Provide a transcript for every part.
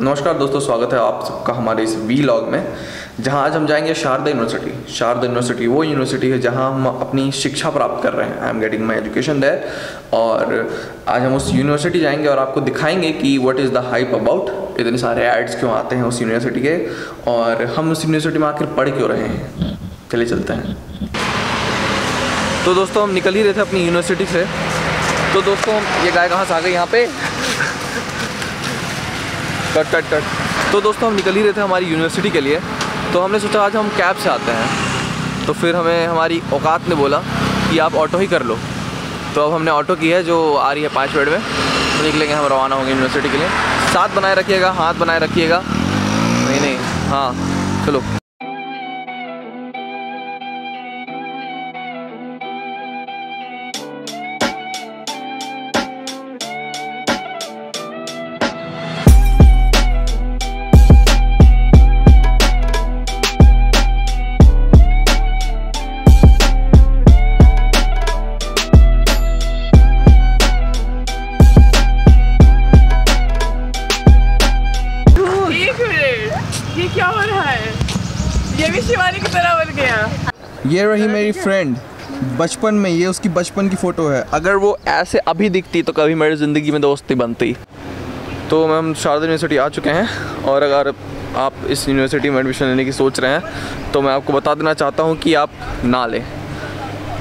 नमस्कार दोस्तों, स्वागत है आप सबका हमारे इस वी लॉग में, जहाँ आज हम जाएँगे शारदा यूनिवर्सिटी शारदा यूनिवर्सिटी वो यूनिवर्सिटी है जहाँ हम अपनी शिक्षा प्राप्त कर रहे हैं। I am getting my education there और आज हम उस यूनिवर्सिटी जाएँगे और आपको दिखाएँगे कि what is the hype about इतने सारे एड्स क्यों आते हैं उस यूनिवर्सिटी के? और हम उस यूनिवर्सिटी में आखिर पढ़ क्यों रहे हैं? चले चलते हैं। तो दोस्तों, हम निकल ही रहे थे अपनी यूनिवर्सिटी से। तो दोस्तों, ये गाय कहाँ से आ गई? यहाँ पे कट कट कट। तो दोस्तों, हम निकल ही रहे थे हमारी यूनिवर्सिटी के लिए। तो हमने सोचा आज हम कैब से आते हैं। तो फिर हमें हमारी औकात ने बोला कि आप ऑटो ही कर लो। तो अब हमने ऑटो की है, जो आ रही है पाँच मिनट में। तो निकलेंगे हम रवाना होंगे यूनिवर्सिटी के लिए। साथ बनाए रखिएगा, हाथ बनाए रखिएगा। नहीं नहीं हाँ चलो। हो रहा है। ये भी शिवानी की तरह बन गया। ये रही मेरी फ्रेंड बचपन में ये उसकी बचपन की फ़ोटो है। अगर वो ऐसे अभी दिखती तो कभी मेरी ज़िंदगी में दोस्ती बनती। तो हम शारदा यूनिवर्सिटी आ चुके हैं और अगर आप इस यूनिवर्सिटी में एडमिशन लेने की सोच रहे हैं तो मैं आपको बता देना चाहता हूँ कि आप ना लें।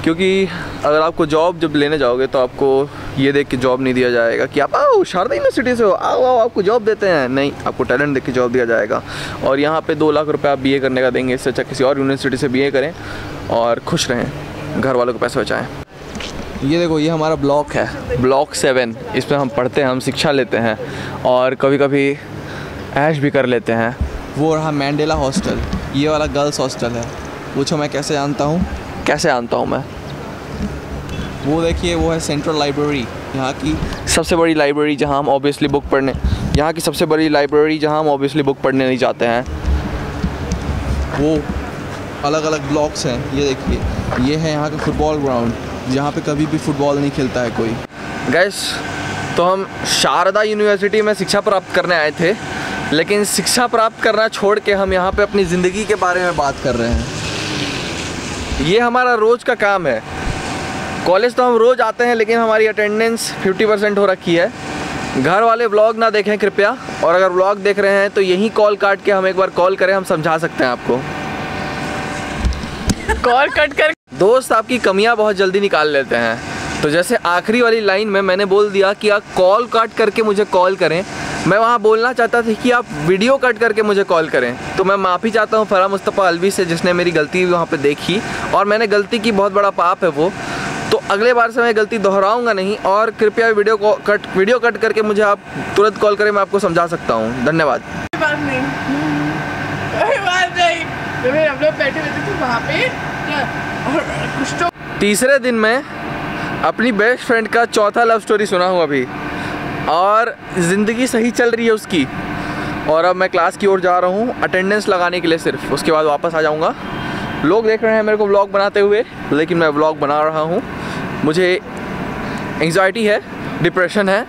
क्योंकि अगर आपको जॉब जब लेने जाओगे तो आपको ये देख के जॉब नहीं दिया जाएगा कि आप आओ शारदा यूनिवर्सिटी से हो आओ आओ आपको जॉब देते हैं। नहीं आपको टैलेंट देख के जॉब दिया जाएगा। और यहाँ पे दो लाख रुपए आप बीए करने का देंगे इससे अच्छा किसी और यूनिवर्सिटी से बीए करें और खुश रहें घर वालों को पैसे बचाएँ। ये देखो ये हमारा ब्लॉक है। ब्लॉक सेवन इसमें हम पढ़ते हैं हम शिक्षा लेते हैं और कभी कभी ऐश भी कर लेते हैं। वो रहा मैंडेला हॉस्टल ये वाला गर्ल्स हॉस्टल है। पूछो मैं कैसे जानता हूँ? कैसे जानता हूँ मैं? वो देखिए वो है सेंट्रल लाइब्रेरी यहाँ की सबसे बड़ी लाइब्रेरी जहाँ हम ऑब्वियसली बुक पढ़ने यहाँ की सबसे बड़ी लाइब्रेरी जहाँ हम ऑब्वियसली बुक पढ़ने नहीं जाते हैं। वो अलग अलग ब्लॉक्स हैं ये देखिए ये है यहाँ का फुटबॉल ग्राउंड जहाँ पे कभी भी फुटबॉल नहीं खेलता है कोई। गैस तो हम शारदा यूनिवर्सिटी में शिक्षा प्राप्त करने आए थे लेकिन शिक्षा प्राप्त करना छोड़ के हम यहाँ पे अपनी ज़िंदगी के बारे में बात कर रहे हैं। ये हमारा रोज़ का काम है। कॉलेज तो हम रोज़ आते हैं लेकिन हमारी अटेंडेंस 50 परसेंट हो रखी है। घर वाले व्लॉग ना देखें कृपया और अगर व्लॉग देख रहे हैं तो यही कॉल काट के हम एक बार कॉल करें हम समझा सकते हैं आपको। कॉल कट कर दोस्त आपकी कमियाँ बहुत जल्दी निकाल लेते हैं। तो जैसे आखिरी वाली लाइन में मैंने बोल दिया कि आप कॉल काट करके मुझे कॉल करें। मैं वहाँ बोलना चाहता था कि आप वीडियो कट करके मुझे कॉल करें। तो मैं माफ़ी चाहता हूँ फ़रा मुस्तफ़ा अलवी से जिसने मेरी गलती वहाँ पे देखी। और मैंने गलती की बहुत बड़ा पाप है वो। तो अगले बार से मैं गलती दोहराऊँगा नहीं और कृपया वीडियो को कट वीडियो कट करके मुझे आप तुरंत कॉल करें मैं आपको समझा सकता हूँ। धन्यवाद। तो तीसरे दिन मैं अपनी बेस्ट फ्रेंड का चौथा लव स्टोरी सुना हूँ अभी। और ज़िंदगी सही चल रही है उसकी। और अब मैं क्लास की ओर जा रहा हूँ अटेंडेंस लगाने के लिए सिर्फ़। उसके बाद वापस आ जाऊँगा। लोग देख रहे हैं मेरे को व्लॉग बनाते हुए, लेकिन मैं व्लॉग बना रहा हूँ। मुझे एंजाइटी है डिप्रेशन है,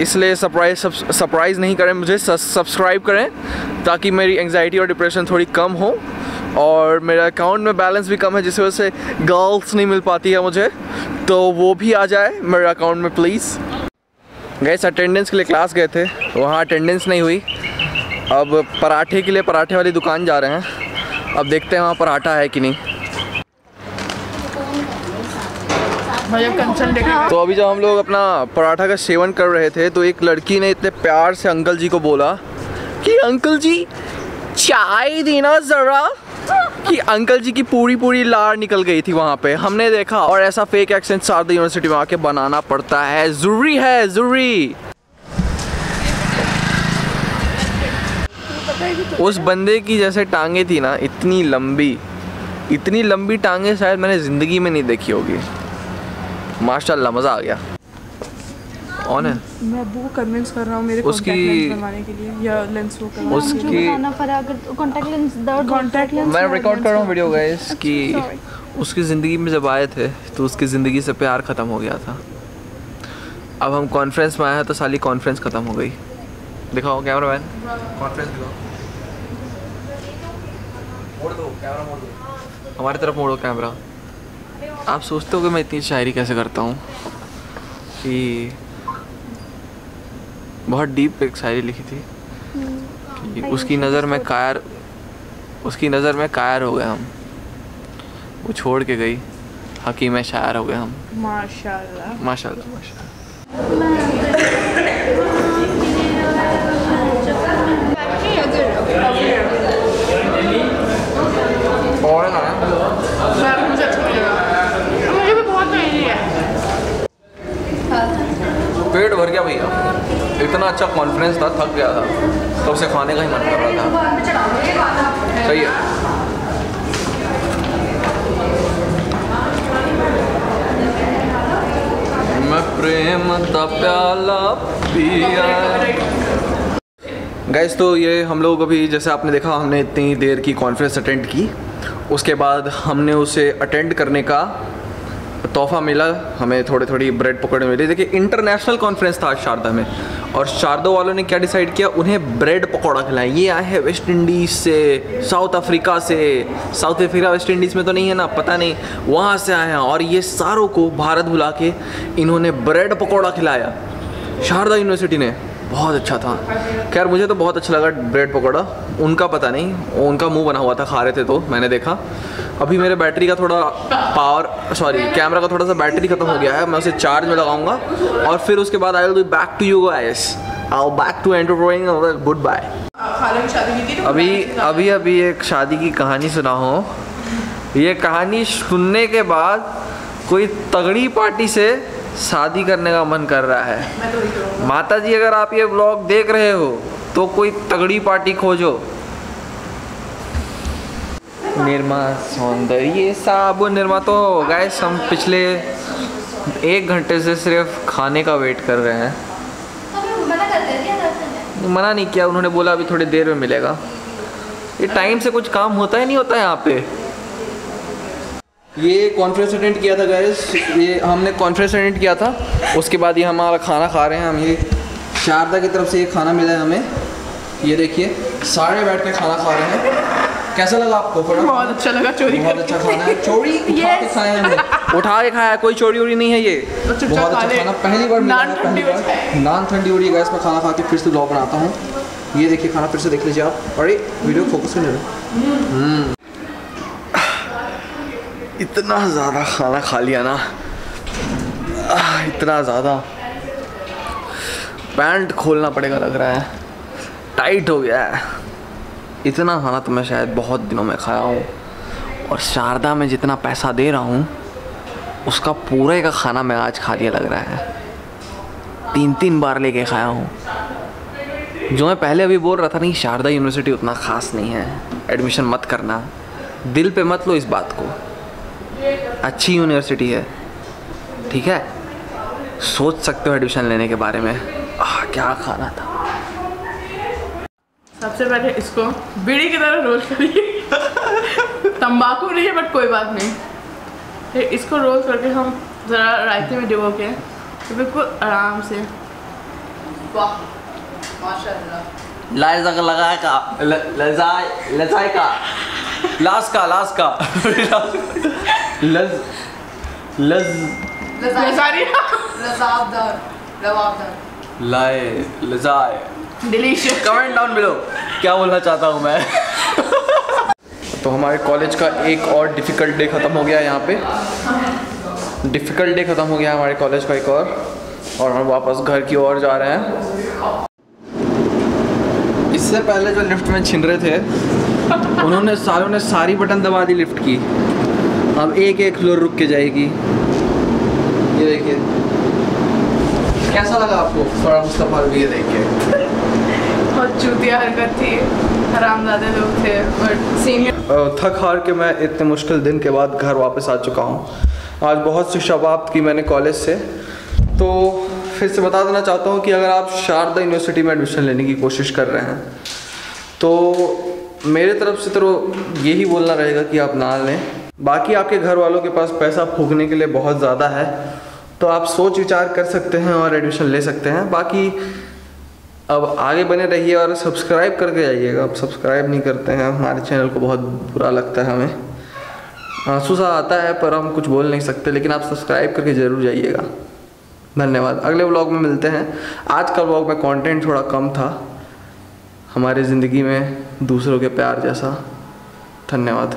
इसलिए सरप्राइज़ सरप्राइज़ नहीं करें मुझे सब्सक्राइब करें, ताकि मेरी एंगजाइटी और डिप्रेशन थोड़ी कम हो, और मेरे अकाउंट में बैलेंस भी कम है जिस वजह से गर्ल्स नहीं मिल पाती है मुझे तो वो भी आ जाए मेरे अकाउंट में प्लीज़ गए अटेंडेंस के लिए क्लास गए थे, वहाँ अटेंडेंस नहीं हुई। अब पराठे के लिए पराठे वाली दुकान जा रहे हैं। अब देखते हैं वहाँ पराठा है कि नहीं। तो अभी जब हम लोग अपना पराठा का सेवन कर रहे थे तो एक लड़की ने इतने प्यार से अंकल जी को बोला कि अंकल जी चाय देना ज़रा। कि अंकल जी की पूरी पूरी लार निकल गई थी वहाँ पे। हमने देखा और ऐसा फेक एक्सेंट शारदा यूनिवर्सिटी में आके बनाना पड़ता है। ज़रूरी है ज़रूरी। उस बंदे की जैसे टांगे थी ना इतनी लंबी इतनी लंबी टांगे शायद मैंने ज़िंदगी में नहीं देखी होगी। माशाल्लाह मज़ा आ गया। ऑन है? मैं को कन्विंस कर रहा हूँ मेरे उसकी- कॉन्टैक्ट लेंस बनवाने के लिए या लेंस वो करवाने उसकी- कॉन्टैक्ट लेंस दर्द कॉन्टैक्ट लेंस मैं रिकॉर्ड कर रहा हूँ वीडियो गाइस कि उसकी ज़िंदगी में जब आए थे तो उसकी ज़िंदगी से प्यार ख़त्म हो गया था। अब हम कॉन्फ्रेंस में आए हैं तो साली कॉन्फ्रेंस ख़त्म हो गई। दिखाओ कैमरा मैन कॉन्फ्रेंस दिखाओ। मोड़ दो कैमरा मोड़ दो। हमारी तरफ़ मोड़ो कैमरा आप सोचते हो कि मैं इतनी शायरी कैसे करता हूँ? कि बहुत डीप एक शायरी लिखी थी। कि उसकी नज़र में कायर उसकी नज़र में कायर हो गए हम। वो छोड़ के गई। हकीम में शायर हो गए हम। माशाल्लाह। माशाल्लाह माशाल्लाह और खाना मैं मुझे अच्छा नहीं लगा मुझे भी बहुत महँगी है पेट भर गया भैया इतना अच्छा कॉन्फिडेंस था, थक गया था। तो उसे खाने का ही मन कर रहा था। सही है। मैं प्रेम प्याला पिया। गैस तो ये हम लोग अभी जैसे आपने देखा, हमने इतनी देर की कॉन्फ्रेंस अटेंड की। उसके बाद हमने उसे अटेंड करने का तोहफा मिला। हमें थोड़ी थोड़ी ब्रेड पकौड़े मिले। देखिए इंटरनेशनल कॉन्फ्रेंस था शारदा में। और शारदा वालों ने क्या डिसाइड किया? उन्हें ब्रेड पकौड़ा खिलाएँ ये आए हैं वेस्ट इंडीज़ से साउथ अफ्रीका से। साउथ अफ्रीका वेस्ट इंडीज़ में तो नहीं है ना? पता नहीं। वहाँ से आए हैं और ये सारों को भारत बुला के इन्होंने ब्रेड पकौड़ा खिलाया। शारदा यूनिवर्सिटी ने। बहुत अच्छा था। खैर, मुझे तो बहुत अच्छा लगा ब्रेड पकौड़ा। उनका पता नहीं, उनका मुँह बना हुआ था, खा रहे थे तो मैंने देखा। अभी मेरे बैटरी का थोड़ा पावर सॉरी कैमरा का थोड़ा सा बैटरी खत्म हो गया है, मैं उसे चार्ज में लगाऊँगा। और फिर उसके बाद I will back to you guys I back to enterprising good bye अभी अभी अभी एक शादी की कहानी सुना हो। ये कहानी सुनने के बाद कोई तगड़ी पार्टी से शादी करने का मन कर रहा है। माता जी अगर आप ये ब्लॉग देख रहे हो तो कोई तगड़ी पार्टी खोजो। निर्मा सौंदर्य साबुन, निर्मा तो गैस हम पिछले एक घंटे से सिर्फ़ खाने का वेट कर रहे हैं। मना नहीं किया, उन्होंने बोला अभी थोड़ी देर में मिलेगा। ये टाइम से कुछ काम होता ही नहीं होता यहाँ पे। ये कॉन्फ्रेंस अटेंड किया था गैस ये हमने कॉन्फ्रेंस अटेंड किया था. उसके बाद ये हमारा खाना खा रहे हैं हम ये. शारदा की तरफ़ से ये खाना मिला है हमें. ये देखिए सारे बैठ के खाना खा रहे हैं. कैसा लगा आपको? बहुत अच्छा लगा चोरी बहुत अच्छा खाना है। चोरी उठा के. खाया हमने। उठा के खाया कोई चोरी उड़ी नहीं है ये। तो बहुत अच्छा खाना। पहली बार मिला नान ठंडी पहली बार। नान ठंडी हो रही है गैस मैं खाना खा के फिर से ब्लॉग बनाता हूँ। ये देखिए खाना फिर से देख लीजिए आप। अरे वीडियो फोकस करने दो। इतना ज़्यादा खाना खा लिया ना। इतना ज़्यादा। पैंट खोलना पड़ेगा लग रहा है। टाइट हो गया है। इतना खाना तो मैं शायद बहुत दिनों में खाया हूँ। और शारदा में जितना पैसा दे रहा हूँ, उसका पूरे का खाना मैं आज खा लिया लग रहा है। तीन तीन बार लेके खाया हूँ। जो मैं पहले अभी बोल रहा था नहीं, शारदा यूनिवर्सिटी उतना ख़ास नहीं है। एडमिशन मत करना। दिल पे मत लो इस बात को। अच्छी यूनिवर्सिटी है। ठीक है? सोच सकते हो एडमिशन लेने के बारे में। आह, क्या खाना था? सबसे पहले इसको बीड़ी की तरह रोल करिए। तंबाकू नहीं है बट कोई बात नहीं। फिर इसको रोल करके हम ज़रा रायते में डिबो के तो बिल्कुल आराम से। वाह माशाल्लाह। लाइज लगाए का लजाए लजाए का। लास्ट का लास्ट का। लज लज लजारिया। लजाबदार लवाबदार। लाए लजाए। डिलीशियस कमेंट डाउन बिलो क्या बोलना चाहता हूँ मैं? तो हमारे कॉलेज का एक और डिफ़िकल्ट डे ख़त्म हो गया यहाँ पे। डिफ़िकल्ट डे ख़त्म हो गया हमारे कॉलेज का एक और और हम वापस घर की ओर जा रहे हैं। इससे पहले जो लिफ्ट में छिन रहे थे उन्होंने सारों ने सारी बटन दबा दी लिफ्ट की। अब एक एक फ्लोर रुक के जाएगी। ये देखिए। कैसा लगा आपको थोड़ा मुस्तफ़ा भी ये देख के बहुत चूतिया हरकत थी। हरामजादे लोग थे बट सीनियर थक हार के मैं इतने मुश्किल दिन के बाद घर वापस आ चुका हूँ। आज बहुत सी शबाब की मैंने कॉलेज से। तो फिर से बता देना चाहता हूँ कि अगर आप शारदा यूनिवर्सिटी में एडमिशन लेने की कोशिश कर रहे हैं तो मेरे तरफ़ से तो यही बोलना रहेगा कि आप ना लें। बाकी आपके घर वालों के पास पैसा फूकने के लिए बहुत ज़्यादा है तो आप सोच विचार कर सकते हैं और एडमिशन ले सकते हैं। बाकी अब आगे बने रहिए और सब्सक्राइब करके जाइएगा अब सब्सक्राइब नहीं करते हैं। हमारे चैनल को बहुत बुरा लगता है हमें। आँसू सा आता है, पर हम कुछ बोल नहीं सकते, लेकिन आप सब्सक्राइब करके ज़रूर जाइएगा। धन्यवाद। अगले व्लॉग में मिलते हैं। आज का व्लॉग में कंटेंट थोड़ा कम था। हमारी ज़िंदगी में दूसरों के प्यार जैसा। धन्यवाद।